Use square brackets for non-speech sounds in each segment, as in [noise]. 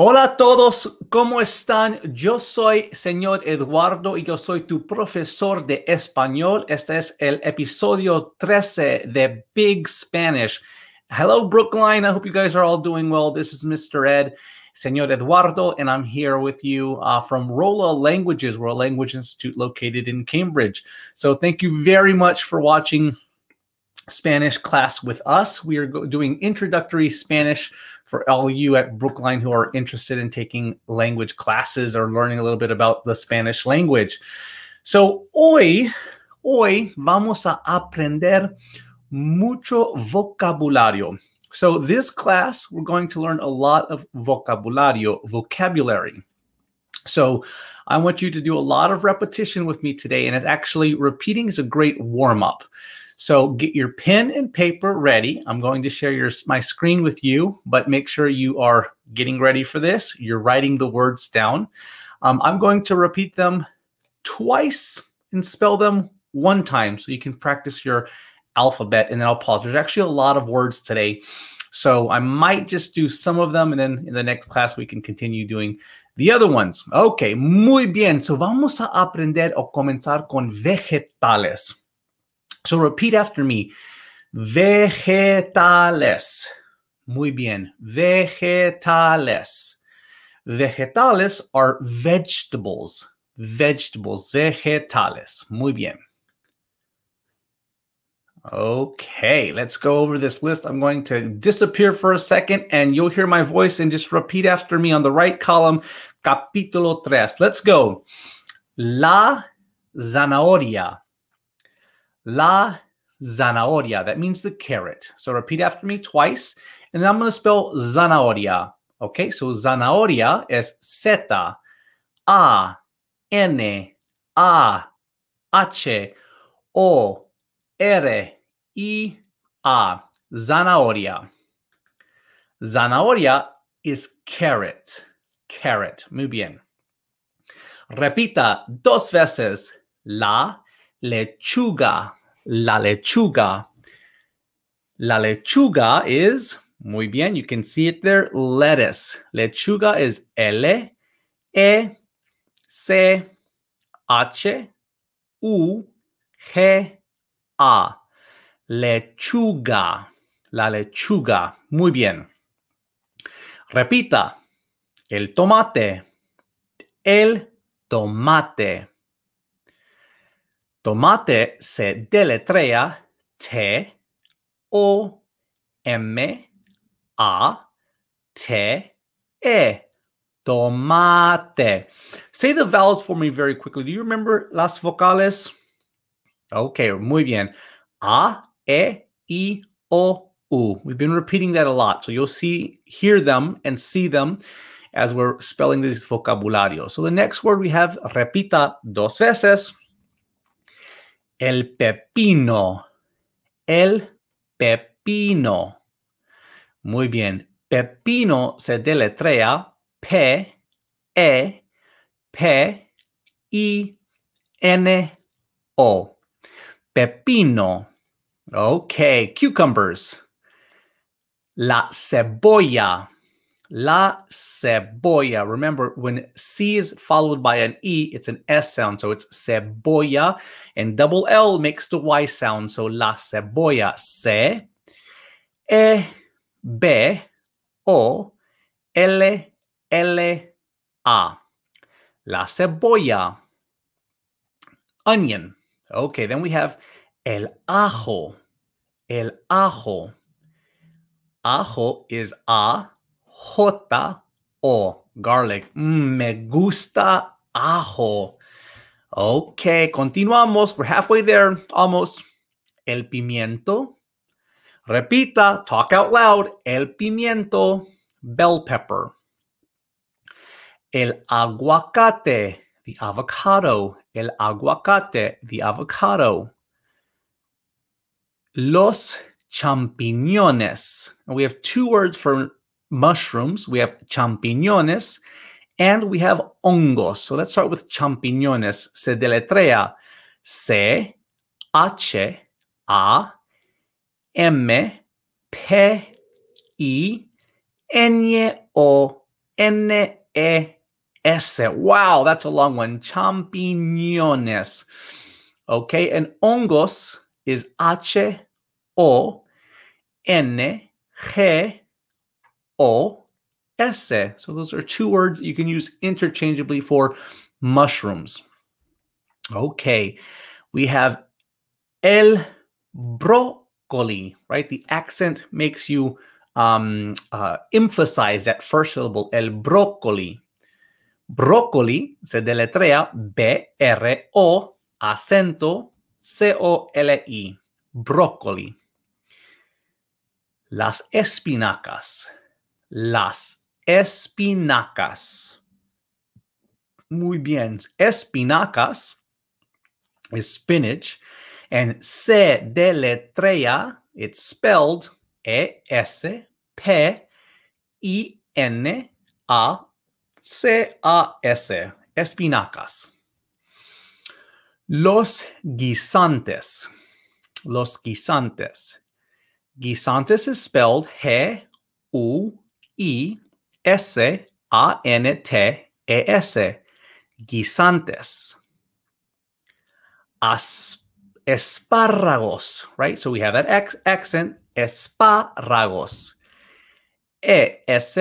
Hola a todos, ¿cómo están? Yo soy señor Eduardo y yo soy tu profesor de español. Este es el episodio 13 de Big Spanish. Hello, Brookline. I hope you guys are all doing well. This is Mr. Ed, Señor Eduardo, and I'm here with you uh, from Rola Languages, World Language Institute located in Cambridge. So thank you very much for watching Spanish class with us. We are doing introductory Spanish for all you at Brookline who are interested in taking language classes or learning a little bit about the Spanish language. So hoy, hoy vamos a aprender mucho vocabulario. So this class, we're going to learn a lot of vocabulario, vocabulary. So I want you to do a lot of repetition with me today, and it actually repeating is a great warm up. So get your pen and paper ready. I'm going to share your my screen with you, but make sure you are getting ready for this. You're writing the words down. Um, I'm going to repeat them twice and spell them one time so you can practice your alphabet and then I'll pause. There's actually a lot of words today. So I might just do some of them and then in the next class we can continue doing the other ones. Okay, muy bien. So vamos a aprender o comenzar con vegetales. So repeat after me. Vegetales. Muy bien. Vegetales. Vegetales are vegetables. Vegetables. Vegetales. Muy bien. Okay, let's go over this list. I'm going to disappear for a second and you'll hear my voice and just repeat after me on the right column. Capítulo tres. Let's go. La zanahoria. La zanahoria. That means the carrot. So repeat after me twice. And then I'm going to spell zanahoria. Okay, so zanahoria is Z A N A H O R I A. Zanahoria. Zanahoria is carrot. Carrot. Muy bien. Repita dos veces. La lechuga la lechuga. La lechuga is, muy bien, you can see it there, lettuce. Lechuga is L, E, C, H, U, G, A. Lechuga. La lechuga. Muy bien. Repita. El tomate. El tomate. Tomate se deletrea T O M A T E. Tomate. Say the vowels for me very quickly. Do you remember las vocales? Okay, muy bien. A, E, I, O, U. We've been repeating that a lot. So you'll see, hear them and see them as we're spelling this vocabulario. So the next word we have, repita dos veces. El pepino. El pepino. Muy bien. Pepino se deletrea P, E, P, I, N, O. Pepino. Okay. Cucumbers. La cebolla. La cebolla. Remember, when C is followed by an E, it's an S sound. So it's cebolla. And double L makes the Y sound. So la cebolla. Se, E, B, O, L, L, A. La cebolla. Onion. Okay, then we have el ajo. El ajo. Ajo is A J O, garlic. Mm, me gusta ajo. Ok, continuamos. We're halfway there, almost. El pimiento. Repita, talk out loud. El pimiento, bell pepper. El aguacate, the avocado. El aguacate, the avocado. Los champiñones. we have two words for mushrooms, we have champiñones, and we have hongos. So let's start with champiñones. Se deletrea C H A M P I N O N-E-S. Wow, that's a long one. Champiñones. Okay, and hongos is H-O-N-G-O-S. So those are two words you can use interchangeably for mushrooms. Okay, we have el brócoli, right? The accent makes you um, uh, emphasize that first syllable, el brócoli. Brócoli se deletrea B-R-O acento C-O-L-I. Brócoli. Las espinacas. Las espinacas. Muy bien. Espinacas spinach. And se deletrea, it's spelled E-S-P-I-N-A-C-A-S. Espinacas. Los guisantes. Los guisantes. Guisantes is spelled G U I S A N T E S. Guisantes. As espárragos, right? So we have that accent, espárragos. E S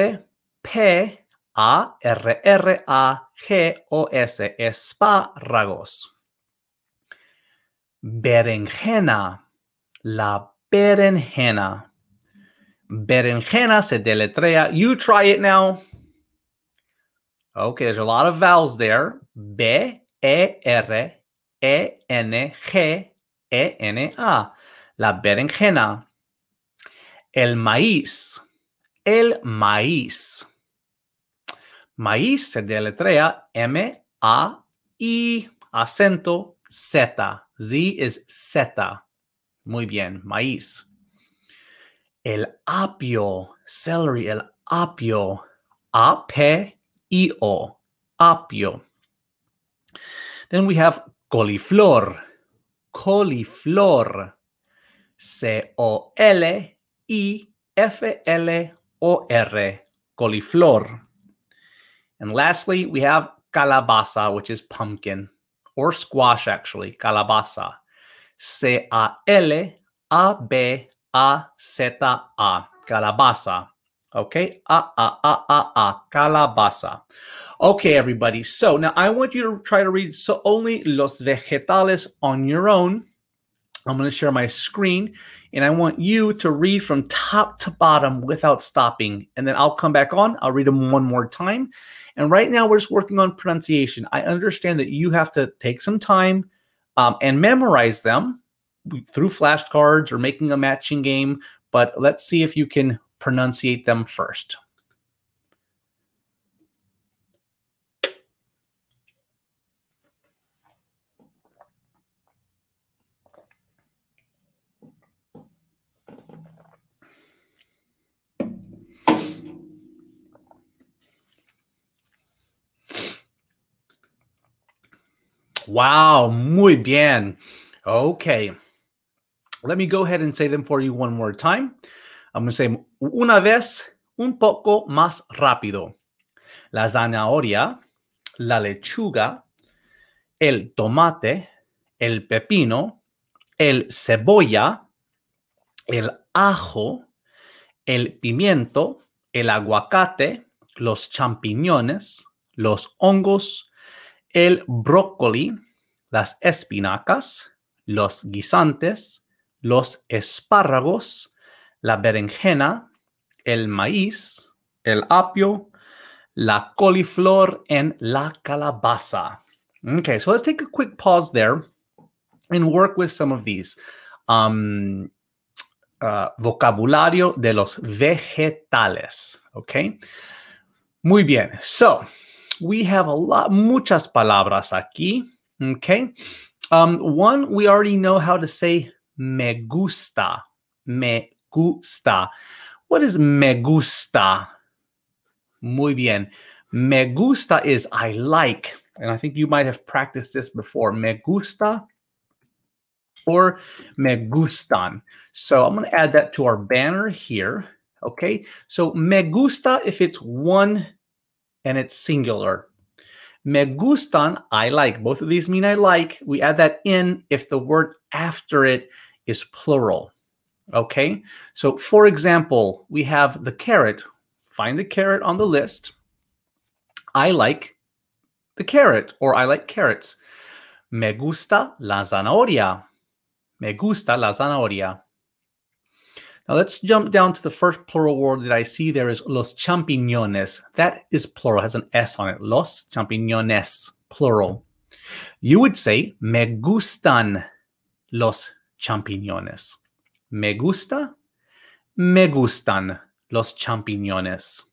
P A R R A G O S, espárragos. Berenjena, la berenjena. Berenjena se deletrea. You try it now. Okay, there's a lot of vowels there. B E R E N G E N A. La berenjena. El maíz. El maíz. Maíz se deletrea M A I acento Z. Z is Z. Muy bien, maíz. El apio, celery, el apio. A-P-I-O, apio. Then we have coliflor, coliflor. C-O-L-I-F-L-O-R, coliflor. And lastly, we have calabaza, which is pumpkin or squash, actually, calabaza. C-A-L-A-B-A-Z-A, calabaza. Okay, a a a a a calabaza. Okay, everybody. So now I want you to try to read so only los vegetales on your own. I'm going to share my screen and I want you to read from top to bottom without stopping. And then I'll come back on. I'll read them one more time. And right now we're just working on pronunciation. I understand that you have to take some time um, and memorize them through flashcards or making a matching game. But let's see if you can pronunciate them first. Wow, muy bien. Okay. Let me go ahead and say them for you one more time. I'm going to say una vez un poco más rápido. La zanahoria, la lechuga, el tomate, el pepino, el cebolla, el ajo, el pimiento, el aguacate, los champiñones, los hongos, el brócoli, las espinacas, los guisantes, los espárragos, la berenjena, el maíz, el apio, la coliflor, and la calabaza. Okay, so let's take a quick pause there and work with some of these. Um, uh, vocabulario de los vegetales. Okay. Muy bien. So, we have a lot, muchas palabras aquí. Okay. Um, one, we already know how to say me gusta. Me gusta. What is me gusta? Muy bien. Me gusta is I like. And I think you might have practiced this before. Me gusta or me gustan. So I'm going to add that to our banner here. Okay. So me gusta, if it's one and it's singular. Me gustan, I like. Both of these mean I like. We add that in if the word after it is plural. Okay, so for example, we have the carrot. Find the carrot on the list. I like the carrot, or I like carrots. Me gusta la zanahoria. Me gusta la zanahoria. Now let's jump down to the first plural word that I see there is los champiñones. That is plural, has an S on it. Los champiñones, plural. You would say, me gustan los champiñones. Me gusta, me gustan los champiñones.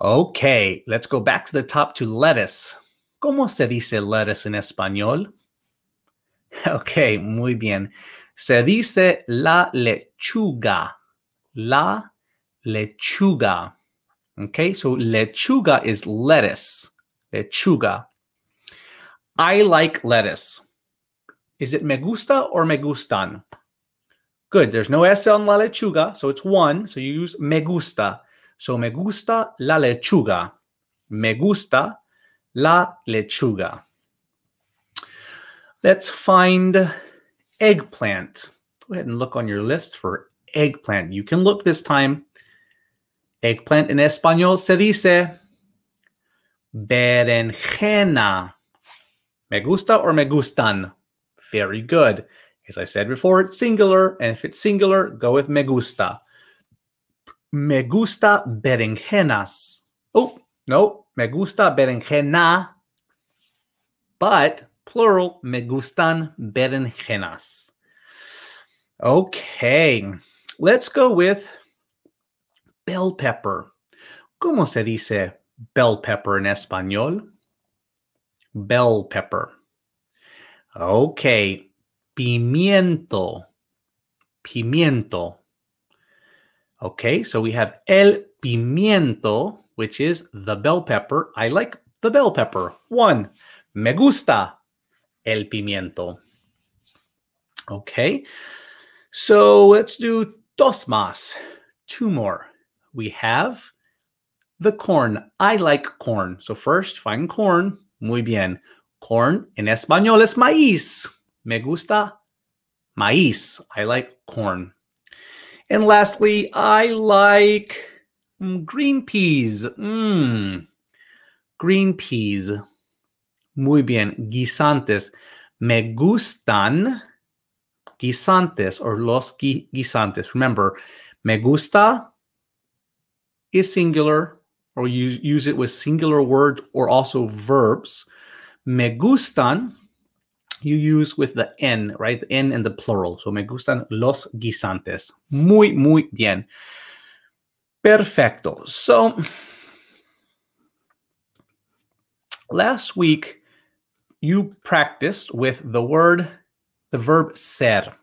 Okay, let's go back to the top to lettuce. ¿Cómo se dice lettuce en español? [laughs] Ok, muy bien. Se dice la lechuga. La lechuga. Okay, so lechuga is lettuce. Lechuga. I like lettuce. Is it me gusta or me gustan? Good. There's no S on la lechuga, so it's one. So you use me gusta. So me gusta la lechuga. Me gusta la lechuga. Let's find eggplant. Go ahead and look on your list for eggplant. You can look this time. Eggplant in español se dice berenjena. Me gusta or me gustan? Very good. As I said before, it's singular, and if it's singular, go with me gusta. Me gusta berenjenas. Oh, no, me gusta berenjena, but plural, me gustan berenjenas. Okay, let's go with bell pepper. ¿Cómo se dice bell pepper en español? Bell pepper. Okay, pimiento. Pimiento. Okay, so we have el pimiento, which is the bell pepper. I like the bell pepper. One, me gusta el pimiento. Okay, so let's do dos más. Two more. We have the corn. I like corn. So first, find corn. Muy bien. Corn in español es maíz. Me gusta maíz. I like corn. And lastly, I like mm, green peas. Mm. Green peas. Muy bien. Guisantes. Me gustan guisantes or los guisantes. Remember, me gusta is singular or you use it with singular words or also verbs. Me gustan you use with the N, right? The N in the plural. So me gustan los guisantes. Muy, muy bien. Perfecto. So last week, you practiced with the word, the verb ser.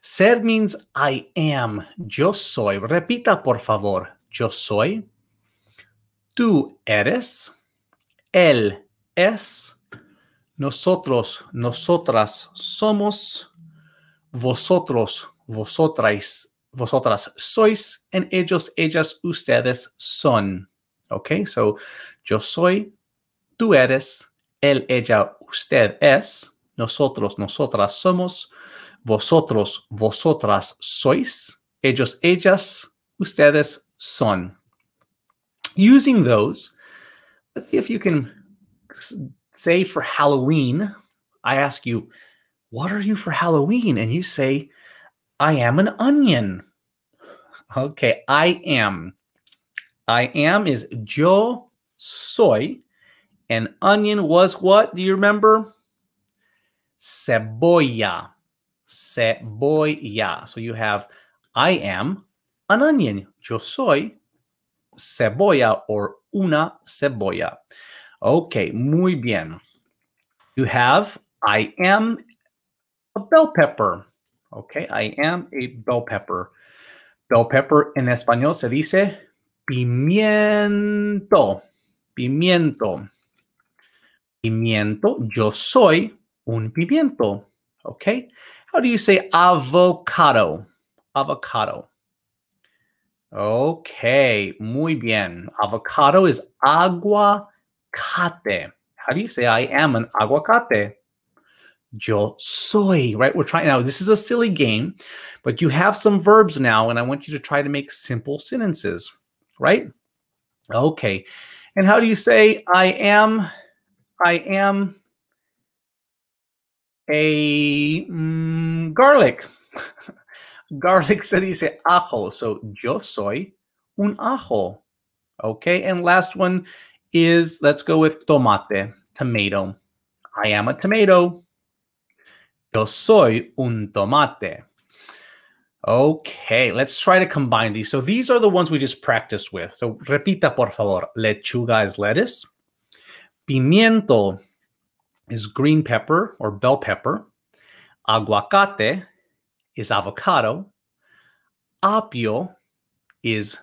Ser means I am. Yo soy. Repita, por favor. Yo soy. Tú eres. Él es. Nosotros, nosotras somos. Vosotros, vosotras, vosotras sois. And ellos, ellas, ustedes son. Okay, so yo soy. Tú eres él, ella, usted es, nosotros, nosotras somos, vosotros, vosotras sois, ellos, ellas, ustedes son. Using those, let's see if you can say for Halloween, I ask you, what are you for Halloween? And you say, I am an onion. Okay, I am. I am is yo soy. And onion was what? Do you remember? Cebolla. Cebolla. So you have I am an onion. Yo soy cebolla or una cebolla. Okay, muy bien. You have I am a bell pepper. Okay, I am a bell pepper. Bell pepper en español se dice pimiento. Pimiento pimiento. Yo soy un pimiento. Okay. How do you say avocado? Avocado. Okay, muy bien. Avocado is aguacate. How do you say I am an aguacate? Yo soy, right? We're trying now. This is a silly game, but you have some verbs now, and I want you to try to make simple sentences, right? Okay. And how do you say I am? I am a mm, garlic. [laughs] garlic se dice ajo. So yo soy un ajo. Okay. And last one is let's go with tomate, tomato. I am a tomato. Yo soy un tomate. Okay, let's try to combine these. So these are the ones we just practiced with. So repita, por favor. Lechuga is lettuce. Pimiento is green pepper or bell pepper. Aguacate is avocado. Apio is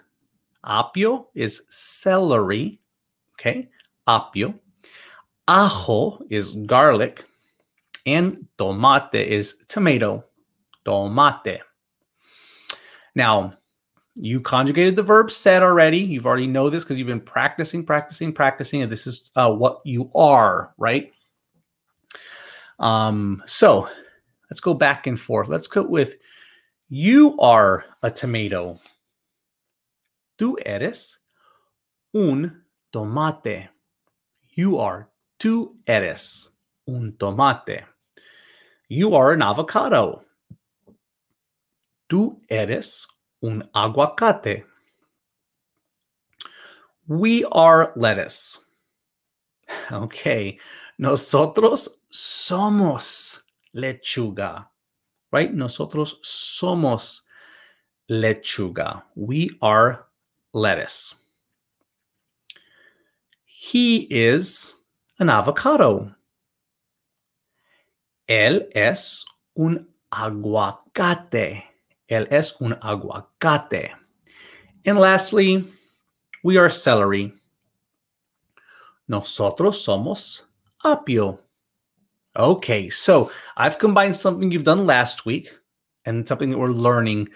apio is celery. Okay, apio. Ajo is garlic. And tomate is tomato. Tomate. Now, you conjugated the verb ser already. You've already know this because you've been practicing, practicing, practicing, and this is uh, what you are, right? Um, so let's go back and forth. Let's go with you are a tomato. Tú eres un tomate. You are. Tú eres un tomate. You are an avocado. Tú eres un aguacate. We are lettuce. [laughs] Okay. Nosotros somos lechuga. Right? Nosotros somos lechuga. We are lettuce. He is an avocado. Él es un aguacate. Él es un aguacate. And lastly, we are celery. Nosotros somos apio. Okay, so I've combined something you've done last week and something that we're learning,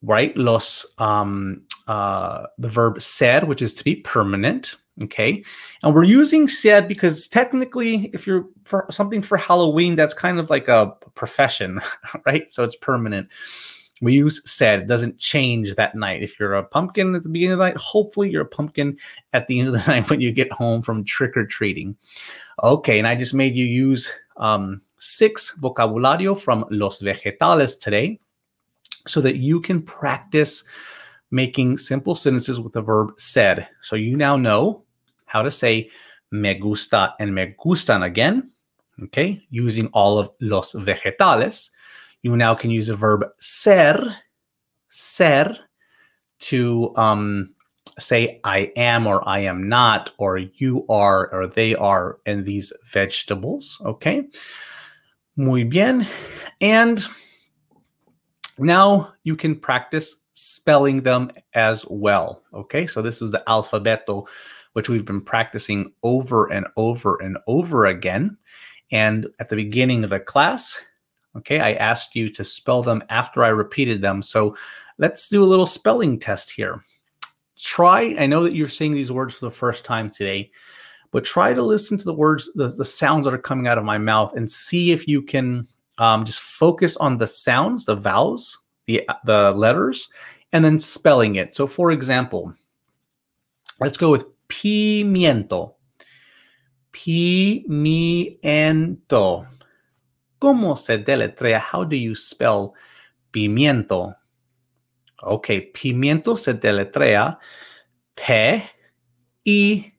right? Los, um, uh, the verb ser, which is to be permanent. Okay. And we're using ser because technically, if you're for something for Halloween, that's kind of like a profession, [laughs] right? So it's permanent. We use ser, it doesn't change that night. If you're a pumpkin at the beginning of the night, hopefully you're a pumpkin at the end of the [laughs] night when you get home from trick or treating. Okay. And I just made you use um, six vocabulario from los vegetales today so that you can practice making simple sentences with the verb ser. So you now know how to say me gusta and me gustan again, okay, using all of los vegetales. You now can use the verb ser, ser, to um, say I am or I am not, or you are or they are in these vegetables, okay? Muy bien. And now you can practice spelling them as well, okay? So this is the alfabeto which we've been practicing over and over and over again. And at the beginning of the class, okay, I asked you to spell them after I repeated them. So let's do a little spelling test here. Try, I know that you're saying these words for the first time today, but try to listen to the words, the, the sounds that are coming out of my mouth and see if you can um, just focus on the sounds, the vowels, the, the letters, and then spelling it. So for example, let's go with pimiento. Pimiento. ¿Cómo se deletrea? How do you spell pimiento? Ok, pimiento se deletrea P I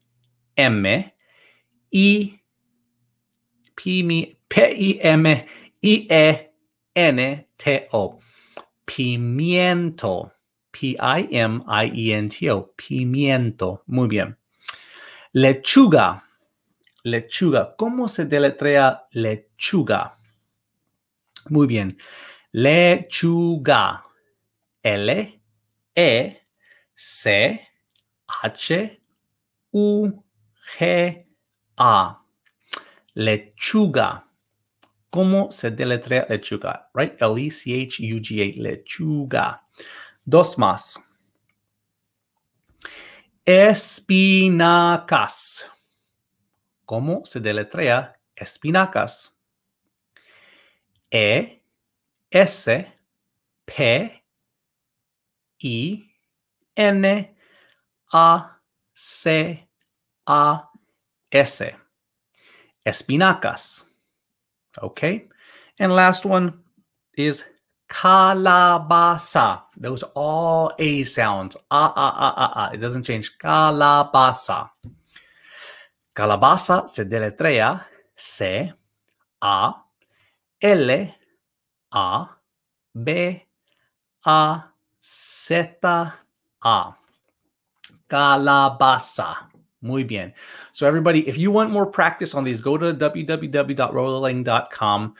M I P I M I E N T O. Pimiento. P-I-M-I-E-N-T-O, pimiento. Muy bien. Lechuga. Lechuga. ¿Cómo se deletrea lechuga? Muy bien. Lechuga. L, E, C, H, U, G, A. Lechuga. ¿Cómo se deletrea lechuga? Right? L-E-C-H-U-G-A. Lechuga. Dos más. Espinacas. ¿Cómo se deletrea espinacas? E S P I N A C A S. Espinacas. Okay. And last one is calabaza. Those all A sounds. Ah, ah, ah, ah, ah. It doesn't change. Calabaza. Calabaza se deletrea C A L A B A Z A. Calabaza. Muy bien. So everybody, if you want more practice on these, go to www.rolalang.com.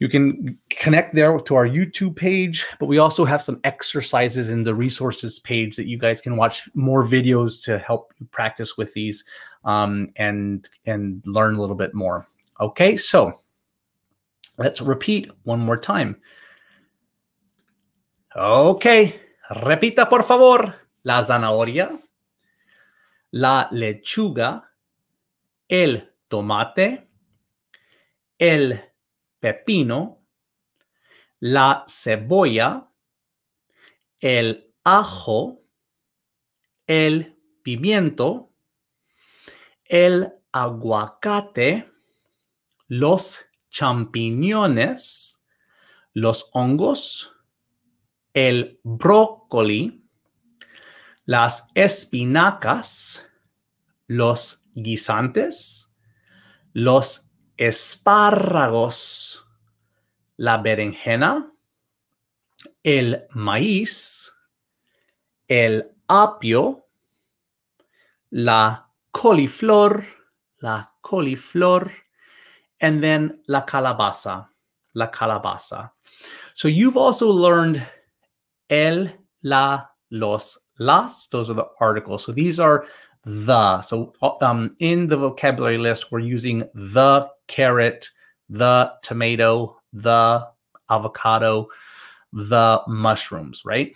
You can connect there to our YouTube page, but we also have some exercises in the resources page that you guys can watch more videos to help you practice with these um, and and learn a little bit more. Okay, so let's repeat one more time. Okay, repita por favor. La zanahoria, la lechuga, el tomate, el pepino, la cebolla, el ajo, el pimiento, el aguacate, los champiñones, los hongos, el brócoli, las espinacas, los guisantes, los espárragos, la berenjena, el maíz, el apio, la coliflor, la coliflor, and then la calabaza, la calabaza. So you've also learned el, la, los, las. Those are the articles. So these are the. So um, in the vocabulary list, we're using the carrot, the tomato, the avocado, the mushrooms, right?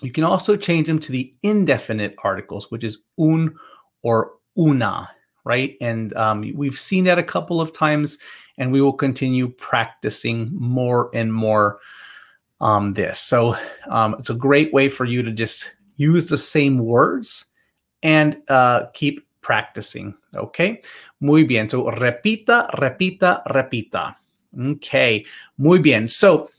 You can also change them to the indefinite articles, which is un or una, right? And um, we've seen that a couple of times, and we will continue practicing more and more um, this. So um, it's a great way for you to just use the same words and uh, keep practicing. Okay. Muy bien. So repita, repita, repita. Okay. Muy bien. So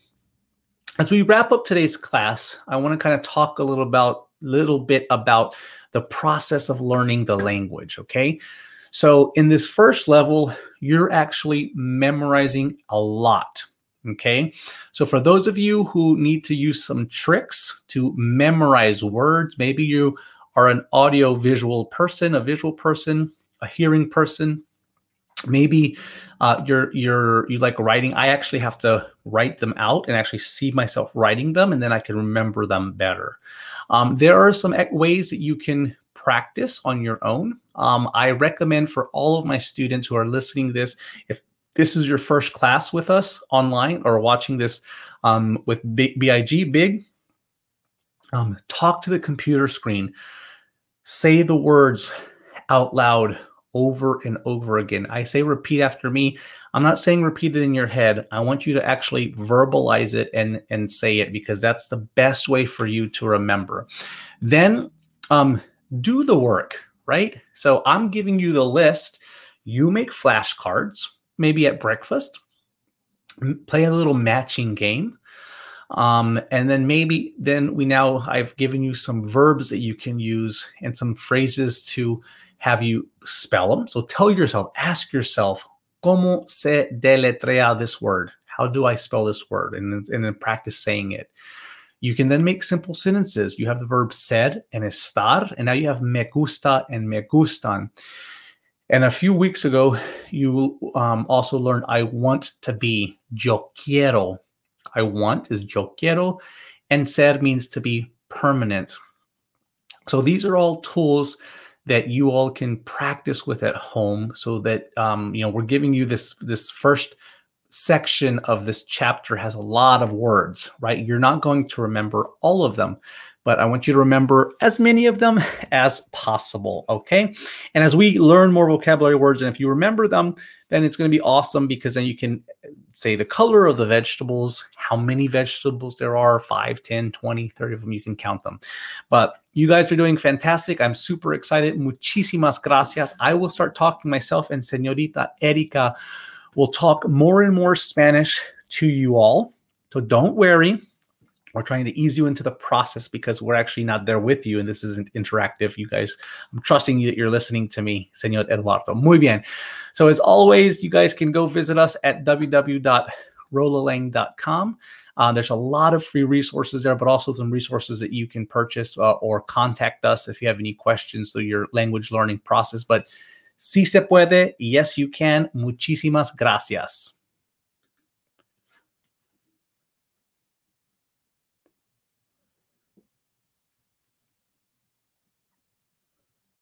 as we wrap up today's class, I want to kind of talk a little about little bit about the process of learning the language. Okay. So in this first level, you're actually memorizing a lot. Okay. So for those of you who need to use some tricks to memorize words, maybe you are an audio visual person, a visual person, a hearing person. Maybe uh, you're you're you like writing. I actually have to write them out and actually see myself writing them, and then I can remember them better. Um, there are some ways that you can practice on your own. Um, I recommend for all of my students who are listening this, if this is your first class with us online or watching this um, with BIG, Big, um, talk to the computer screen. Say the words out loud over and over again. I say repeat after me. I'm not saying repeat it in your head. I want you to actually verbalize it and, and say it because that's the best way for you to remember. Then um, do the work, right? So I'm giving you the list. You make flashcards maybe at breakfast, play a little matching game. Um, and then maybe then we now I've given you some verbs that you can use and some phrases to have you spell them. So tell yourself, ask yourself, ¿Cómo se deletrea this word? How do I spell this word? And, and then practice saying it. You can then make simple sentences. You have the verb ser and estar, and now you have me gusta and me gustan. And a few weeks ago, you um, also learned I want to be. Yo quiero. I want is yo quiero. And ser means to be permanent. So these are all tools that you all can practice with at home so that um, you know we're giving you this this first section of this chapter has a lot of words, right? You're not going to remember all of them, but I want you to remember as many of them [laughs] as possible, okay? And as we learn more vocabulary words, and if you remember them, then it's going to be awesome because then you can uh, say the color of the vegetables, how many vegetables there are, 5, 10, 20, 30 of them, you can count them. But you guys are doing fantastic. I'm super excited. Muchísimas gracias. I will start talking myself and Señorita Erika will talk more and more Spanish to you all. So don't worry. We're trying to ease you into the process because we're actually not there with you and this isn't interactive. You guys, I'm trusting you that you're listening to me, Senor Eduardo. Muy bien. So, as always, you guys can go visit us at www.rolalang.com. Uh, there's a lot of free resources there, but also some resources that you can purchase uh, or contact us if you have any questions through your language learning process. But si se puede, yes, you can. Muchísimas gracias.